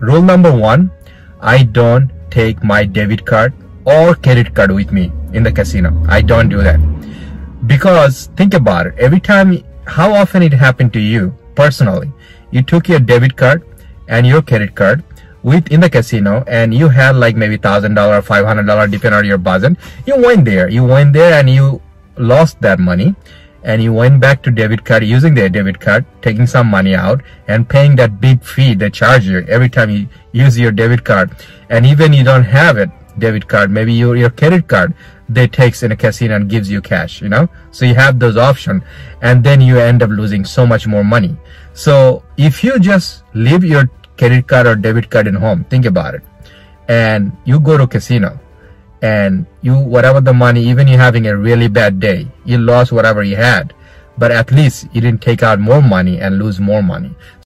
rule number one, I don't take my debit card or credit card with me in the casino. I don't do that. Because think about it. Every time, how often it happened to you personally? You took your debit card and your credit card with in the casino and you had like maybe thousand dollar, five hundred dollar, depending on your budget. You went there. You went there and you lost that money and you went back to debit card using their debit card, taking some money out and paying that big fee they charge you every time you use your debit card. And even you don't have it, debit card, maybe your, your credit card, they takes in a casino and gives you cash, you know? So you have those options and then you end up losing so much more money. So if you just leave your credit card or debit card in home, think about it. And you go to casino and you, whatever the money, even you having a really bad day, you lost whatever you had, but at least you didn't take out more money and lose more money.